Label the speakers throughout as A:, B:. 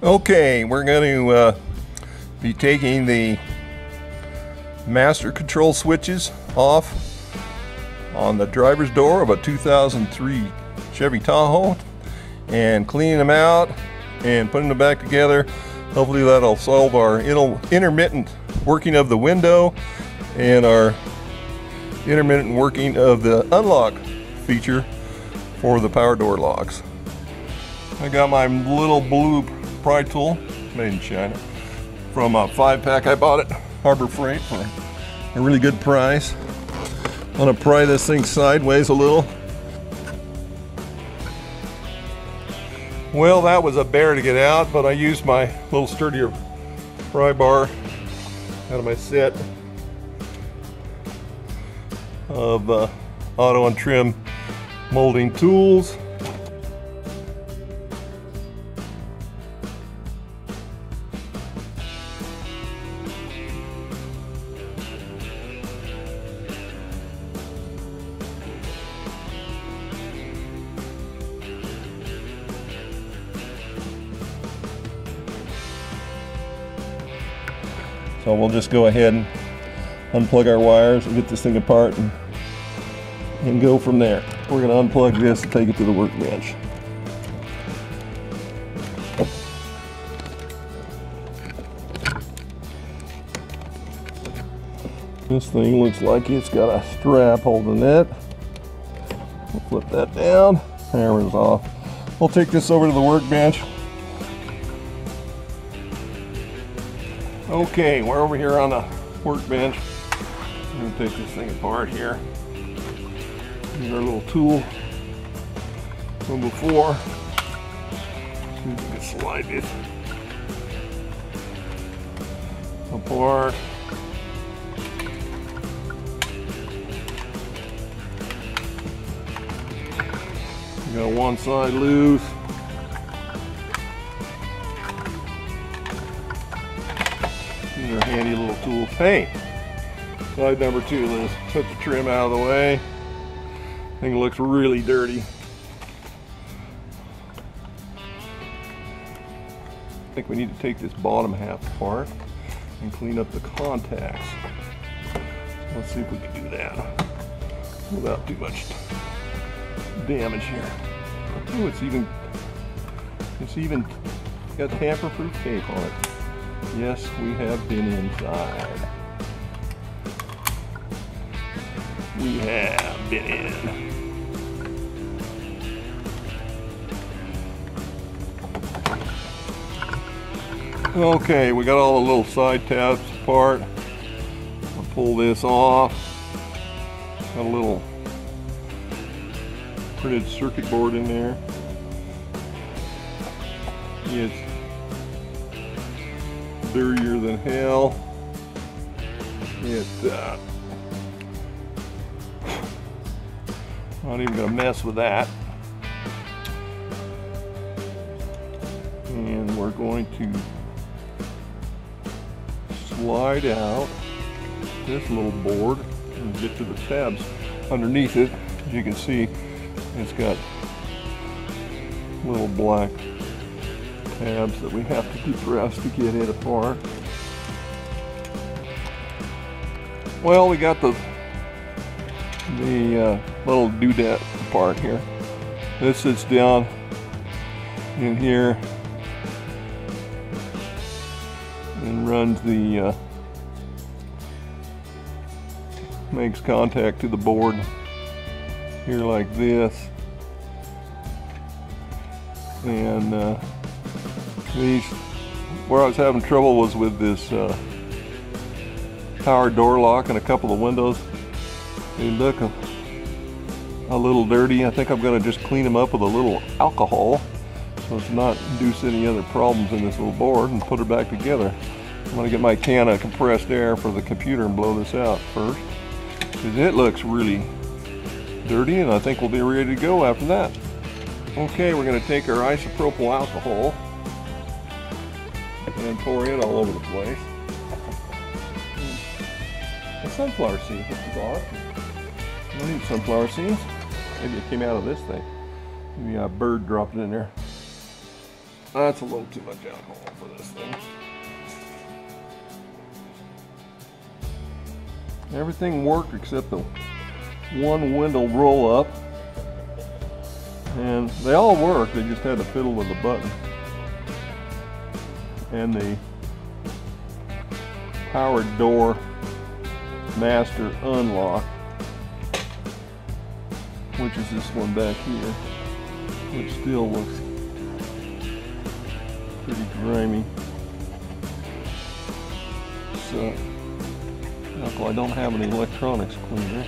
A: Okay, we're going to uh, be taking the master control switches off on the driver's door of a 2003 Chevy Tahoe and cleaning them out and putting them back together. Hopefully that'll solve our intermittent working of the window and our intermittent working of the unlock feature for the power door locks. I got my little blue pry tool made in China from a five pack I bought at Harbor Freight for a really good price. I'm gonna pry this thing sideways a little. Well, that was a bear to get out, but I used my little sturdier pry bar out of my set of uh, auto and trim molding tools. So we'll just go ahead and unplug our wires and get this thing apart and, and go from there. We're going to unplug this and take it to the workbench. This thing looks like it's got a strap holding it. We'll flip that down. It's off. We'll take this over to the workbench. Okay, we're over here on the workbench. I'm gonna take this thing apart here. Here's our little tool from before. See if we can slide this apart. We got one side loose. Handy little tools. Hey, Slide number two, let's put the trim out of the way. I think it looks really dirty. I think we need to take this bottom half apart and clean up the contacts. Let's see if we can do that without too much damage here. Oh, it's even, it's even got tamper-proof tape on it. Yes, we have been inside. We have been in. Okay, we got all the little side tabs apart. I'll pull this off. Got a little printed circuit board in there. It's than hell. It, uh, not even gonna mess with that. And we're going to slide out this little board and get to the tabs underneath it. As you can see, it's got little black tabs that we have to depress to get it apart. Well, we got the the uh, little doodad part here. This sits down in here and runs the uh, makes contact to the board here like this and uh, these where I was having trouble was with this uh, power door lock and a couple of windows. They look a, a little dirty. I think I'm gonna just clean them up with a little alcohol so it's not induce any other problems in this little board and put it back together. I'm gonna get my can of compressed air for the computer and blow this out first because it looks really dirty and I think we'll be ready to go after that. Okay we're going to take our isopropyl alcohol and pour it all over the place. A sunflower seeds, which is. I need sunflower seeds. Maybe it came out of this thing. Maybe a bird dropped it in there. That's a little too much alcohol for this thing. Everything worked except the one window roll up. And they all worked, they just had to fiddle with the button. And the power door master unlock, which is this one back here, which still looks pretty grimy. So, I don't have any electronics cleaner.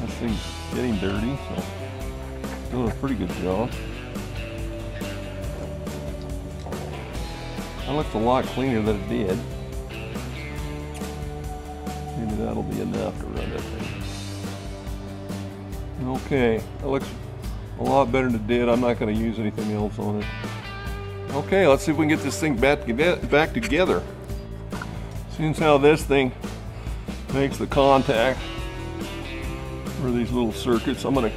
A: This thing's getting dirty, so doing a pretty good job. That looks a lot cleaner than it did. Maybe that'll be enough to run thing. Okay, that looks a lot better than it did. I'm not going to use anything else on it. Okay, let's see if we can get this thing back, back together. Seeing how this thing makes the contact for these little circuits, I'm gonna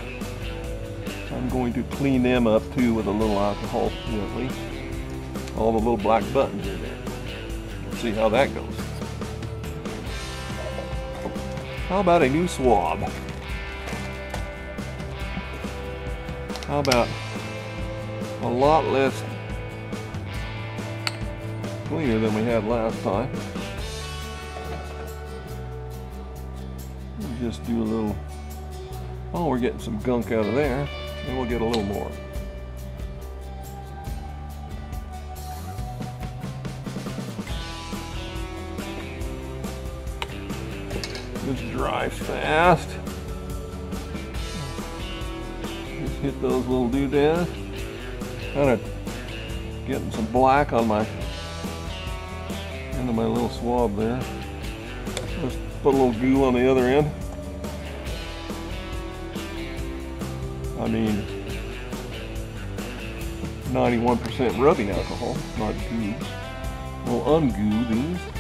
A: I'm going to clean them up too with a little alcohol gently. All the little black buttons in there. Let's see how that goes. How about a new swab? How about a lot less cleaner than we had last time? just do a little, oh, we're getting some gunk out of there. And we'll get a little more. This dries fast. Just hit those little doodads. Kind of getting some black on my end of my little swab there. Just put a little goo on the other end. I mean, 91% rubbing alcohol, not goo. We'll ungoo these.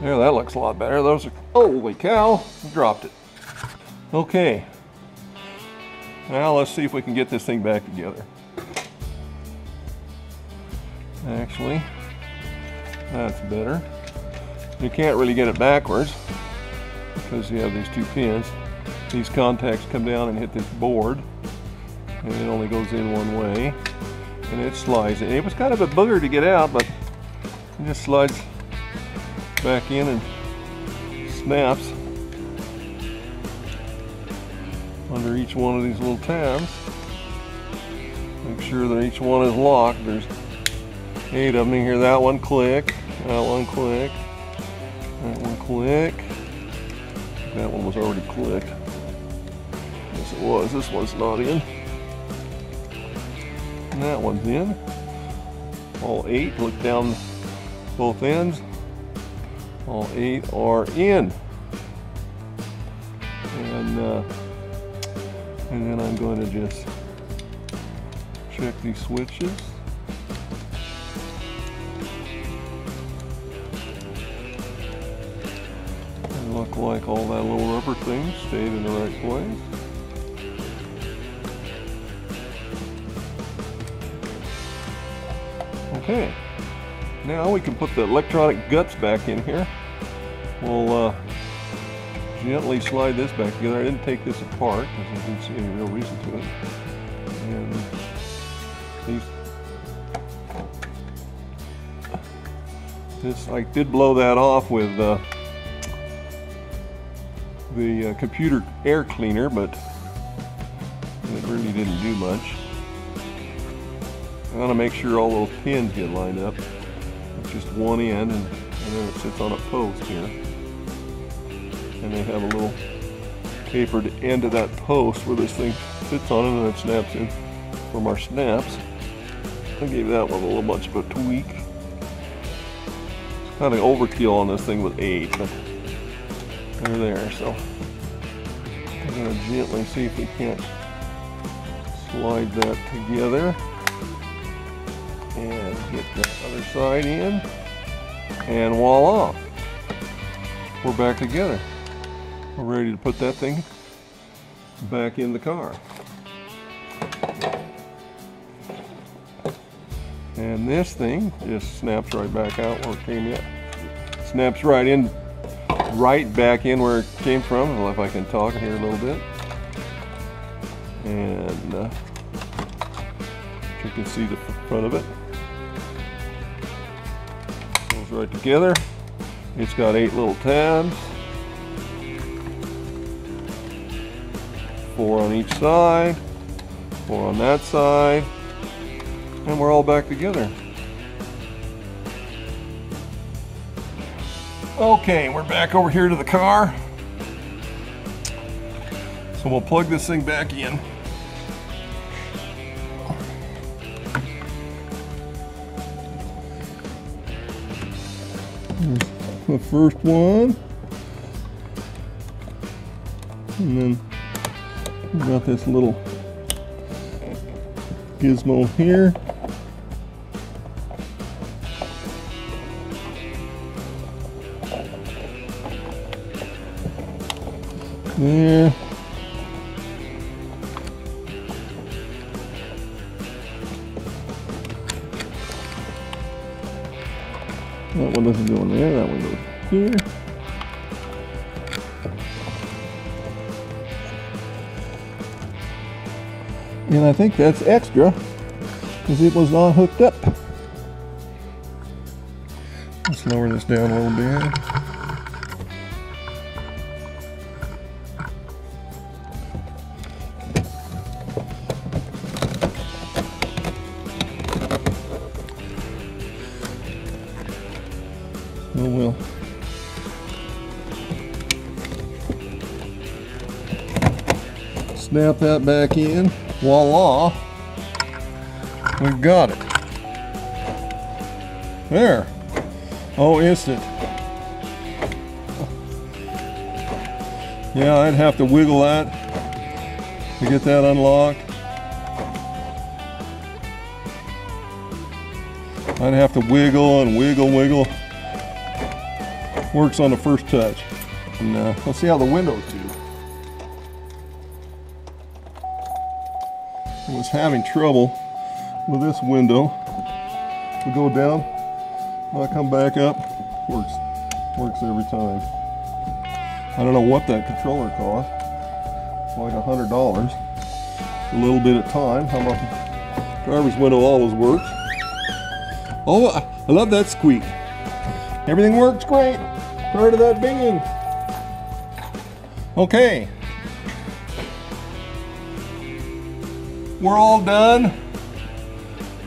A: There, that looks a lot better. Those are, holy cow, dropped it. Okay, now let's see if we can get this thing back together. Actually, that's better. You can't really get it backwards because you have these two pins. These contacts come down and hit this board and it only goes in one way and it slides. It was kind of a booger to get out but it just slides back in and snaps under each one of these little tabs. Make sure that each one is locked. There's eight of them in here. That one click, that one click, that one click. That one was already clicked. Yes, it was. This one's not in. And that one's in. All eight. Look down both ends. All eight are in. And uh, and then I'm going to just check these switches. Look like all that little rubber thing stayed in the right place. Okay, now we can put the electronic guts back in here. We'll uh, gently slide this back together. I didn't take this apart because I didn't see any real reason to it. And these, this I did blow that off with uh, the uh, computer air cleaner, but it really didn't do much. I want to make sure all those pins get lined up. Just one end, and, and then it sits on a post here and they have a little tapered end of that post where this thing sits on it and it snaps in from our snaps. I gave that one a little much of a tweak. It's kind of overkill on this thing with eight, but they're there. So I'm to gently see if we can't slide that together and get that other side in and voila we're back together. We're ready to put that thing back in the car. And this thing just snaps right back out where it came in. Snaps right in, right back in where it came from. Don't if I can talk here a little bit. And uh, you can see the front of it. Right together. It's got eight little tabs. Four on each side, four on that side, and we're all back together. Okay, we're back over here to the car. So we'll plug this thing back in. The first one. And then we've got this little gizmo here. There. One doesn't go in there, that one goes here. And I think that's extra because it was not hooked up. Let's lower this down a little bit. Snap that back in. Voila. We've got it. There. Oh, instant. Yeah, I'd have to wiggle that to get that unlocked. I'd have to wiggle and wiggle, wiggle. Works on the first touch. And uh, let's see how the windows do. Was having trouble with this window. We go down, I come back up, works, works every time. I don't know what that controller cost. It's like a hundred dollars. A little bit at time. How about driver's window always works. Oh, I love that squeak. Everything works great. Prior to that binging. Okay. We're all done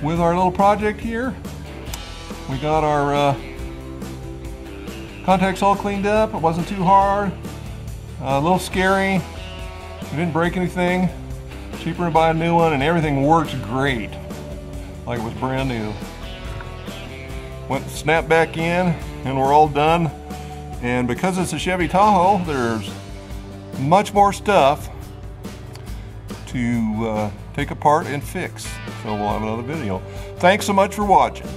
A: with our little project here. We got our uh, contacts all cleaned up. It wasn't too hard. Uh, a little scary. We didn't break anything. Cheaper to buy a new one and everything works great. Like it was brand new. Went snap back in and we're all done. And because it's a Chevy Tahoe, there's much more stuff to uh, take apart and fix. So we'll have another video. Thanks so much for watching.